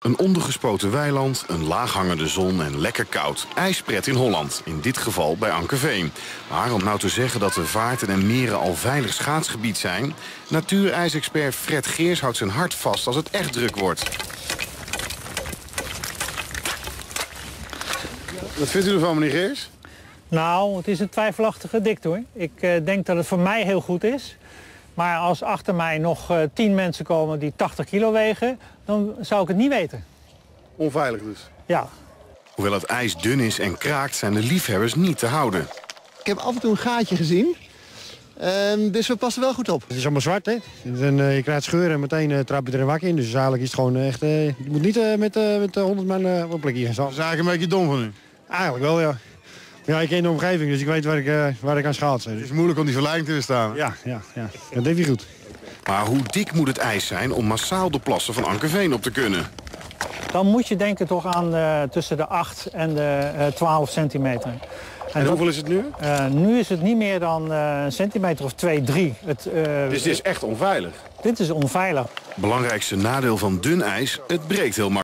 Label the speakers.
Speaker 1: Een ondergespoten weiland, een laaghangende zon en lekker koud. IJspret in Holland, in dit geval bij Ankerveen. Maar om nou te zeggen dat de vaarten en meren al veilig schaatsgebied zijn... natuurijsexpert Fred Geers houdt zijn hart vast als het echt druk wordt.
Speaker 2: Wat vindt u ervan, meneer Geers?
Speaker 3: Nou, het is een twijfelachtige dikte hoor. Ik eh, denk dat het voor mij heel goed is. Maar als achter mij nog eh, tien mensen komen die 80 kilo wegen... dan zou ik het niet weten.
Speaker 2: Onveilig dus.
Speaker 3: Ja,
Speaker 1: Hoewel het ijs dun is en kraakt, zijn de liefhebbers niet te houden.
Speaker 4: Ik heb af en toe een gaatje gezien. Ehm, dus we passen wel goed op.
Speaker 5: Het is allemaal zwart, hè. En, eh, je krijgt scheuren en meteen eh, trap je er een wak in. Dus eigenlijk is het gewoon echt... eh, je moet niet eh, met, eh, met eh, 100 man op een plekje gaan staan.
Speaker 2: Dat is eigenlijk een beetje dom van u.
Speaker 5: Eigenlijk wel, ja. Ja, ik ken de omgeving, dus ik weet waar ik, eh, waar ik aan schaatsen.
Speaker 2: Het is moeilijk om die verleiding te weerstaan.
Speaker 5: ja, ja, ja. Dat deed hij goed.
Speaker 1: Maar hoe dik moet het ijs zijn om massaal de plassen van Ankerveen op te kunnen?
Speaker 3: dan moet je denken toch aan eh, tussen de 8 en de eh, 12 centimeter.
Speaker 2: En hoeveel is het nu?
Speaker 3: eh, nu is het niet meer dan eh, een centimeter of 2, 3. Het, eh,
Speaker 2: Dus dit is echt onveilig.
Speaker 3: dit is onveilig.
Speaker 1: Belangrijkste nadeel van dun ijs, het breekt heel makkelijk.